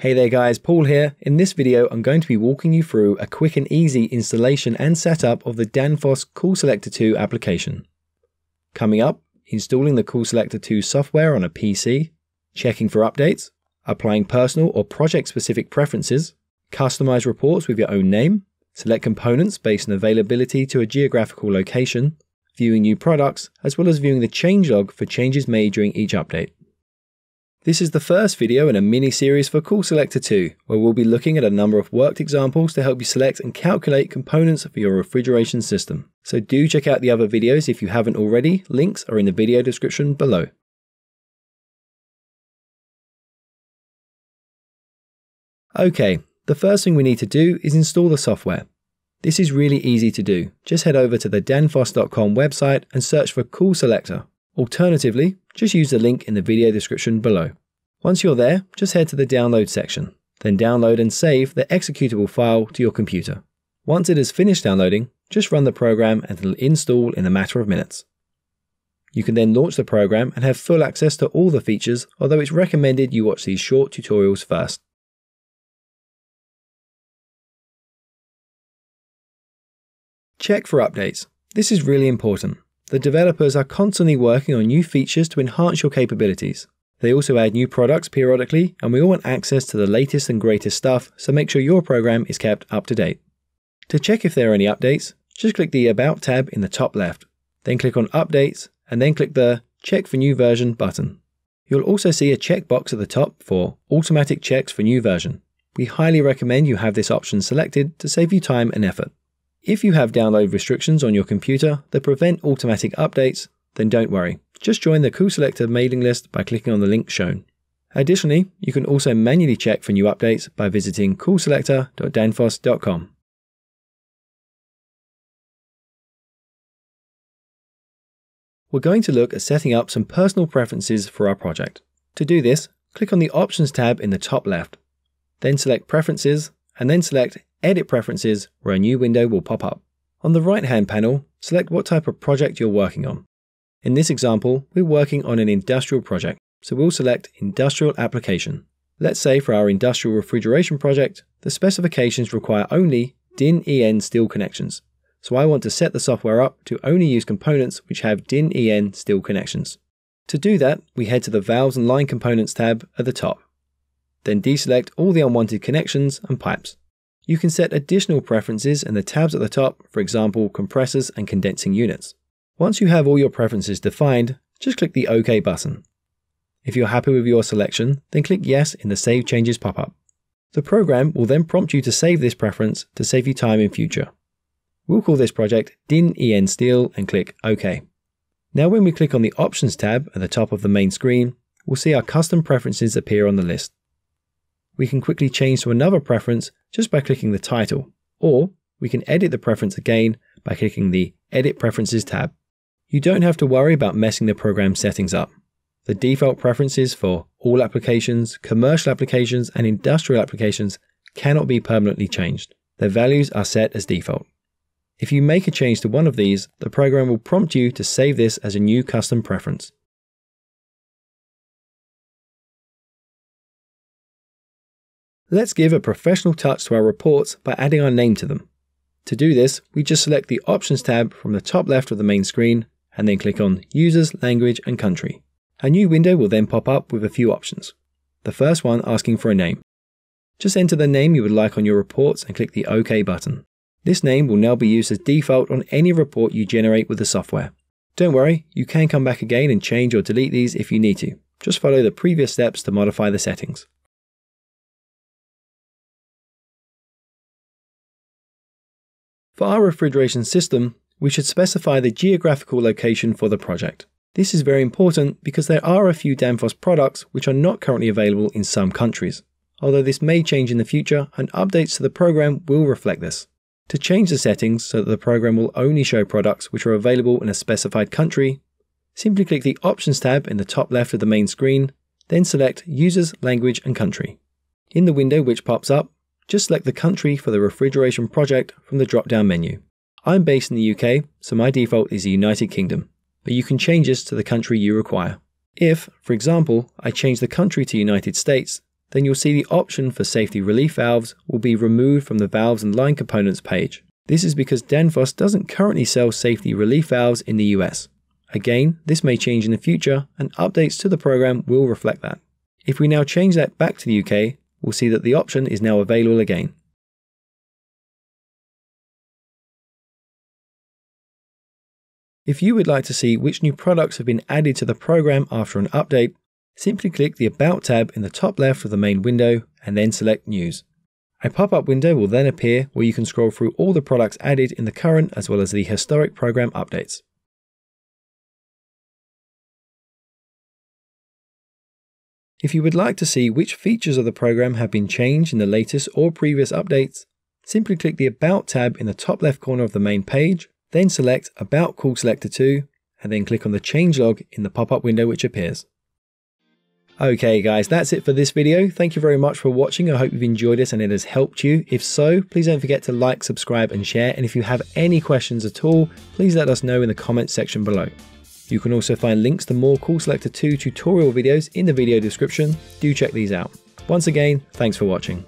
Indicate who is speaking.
Speaker 1: Hey there guys, Paul here. In this video, I'm going to be walking you through a quick and easy installation and setup of the Danfoss CoolSelector 2 application. Coming up, installing the CoolSelector 2 software on a PC, checking for updates, applying personal or project specific preferences, customize reports with your own name, select components based on availability to a geographical location, viewing new products, as well as viewing the changelog for changes made during each update. This is the first video in a mini series for CoolSelector 2, where we'll be looking at a number of worked examples to help you select and calculate components for your refrigeration system. So do check out the other videos if you haven't already, links are in the video description below. Okay, the first thing we need to do is install the software. This is really easy to do. Just head over to the danfoss.com website and search for CoolSelector. Alternatively, just use the link in the video description below. Once you're there, just head to the download section. Then download and save the executable file to your computer. Once it is finished downloading, just run the program and it'll install in a matter of minutes. You can then launch the program and have full access to all the features, although it's recommended you watch these short tutorials first. Check for updates. This is really important. The developers are constantly working on new features to enhance your capabilities. They also add new products periodically, and we all want access to the latest and greatest stuff, so make sure your program is kept up to date. To check if there are any updates, just click the About tab in the top left, then click on Updates, and then click the Check for New Version button. You'll also see a checkbox at the top for Automatic Checks for New Version. We highly recommend you have this option selected to save you time and effort. If you have download restrictions on your computer that prevent automatic updates, then don't worry. Just join the CoolSelector mailing list by clicking on the link shown. Additionally, you can also manually check for new updates by visiting coolselector.danfoss.com. We're going to look at setting up some personal preferences for our project. To do this, click on the Options tab in the top left. Then select Preferences, and then select Edit Preferences, where a new window will pop up. On the right hand panel, select what type of project you're working on. In this example, we're working on an industrial project, so we'll select Industrial Application. Let's say for our industrial refrigeration project, the specifications require only DIN EN steel connections. So I want to set the software up to only use components which have DIN EN steel connections. To do that, we head to the Valves and Line Components tab at the top. Then deselect all the unwanted connections and pipes. You can set additional preferences in the tabs at the top, for example, compressors and condensing units. Once you have all your preferences defined, just click the OK button. If you're happy with your selection, then click Yes in the Save Changes pop-up. The program will then prompt you to save this preference to save you time in future. We'll call this project DIN EN Steel and click OK. Now when we click on the Options tab at the top of the main screen, we'll see our custom preferences appear on the list we can quickly change to another preference just by clicking the title, or we can edit the preference again by clicking the Edit Preferences tab. You don't have to worry about messing the program settings up. The default preferences for all applications, commercial applications, and industrial applications cannot be permanently changed. Their values are set as default. If you make a change to one of these, the program will prompt you to save this as a new custom preference. Let's give a professional touch to our reports by adding our name to them. To do this, we just select the Options tab from the top left of the main screen and then click on Users, Language and Country. A new window will then pop up with a few options. The first one asking for a name. Just enter the name you would like on your reports and click the OK button. This name will now be used as default on any report you generate with the software. Don't worry, you can come back again and change or delete these if you need to. Just follow the previous steps to modify the settings. For our refrigeration system, we should specify the geographical location for the project. This is very important because there are a few Danfoss products which are not currently available in some countries, although this may change in the future and updates to the program will reflect this. To change the settings so that the program will only show products which are available in a specified country, simply click the Options tab in the top left of the main screen, then select Users, Language and Country. In the window which pops up, just select the country for the refrigeration project from the drop down menu. I'm based in the UK, so my default is the United Kingdom, but you can change this to the country you require. If, for example, I change the country to United States, then you'll see the option for safety relief valves will be removed from the valves and line components page. This is because Danfoss doesn't currently sell safety relief valves in the US. Again, this may change in the future and updates to the program will reflect that. If we now change that back to the UK, we'll see that the option is now available again. If you would like to see which new products have been added to the program after an update, simply click the About tab in the top left of the main window and then select News. A pop-up window will then appear where you can scroll through all the products added in the current as well as the historic program updates. If you would like to see which features of the program have been changed in the latest or previous updates, simply click the About tab in the top left corner of the main page then select About CoolSelector 2 and then click on the changelog in the pop-up window which appears. Okay guys, that's it for this video. Thank you very much for watching. I hope you've enjoyed it and it has helped you. If so, please don't forget to like, subscribe and share. And if you have any questions at all, please let us know in the comments section below. You can also find links to more CoolSelector 2 tutorial videos in the video description. Do check these out. Once again, thanks for watching.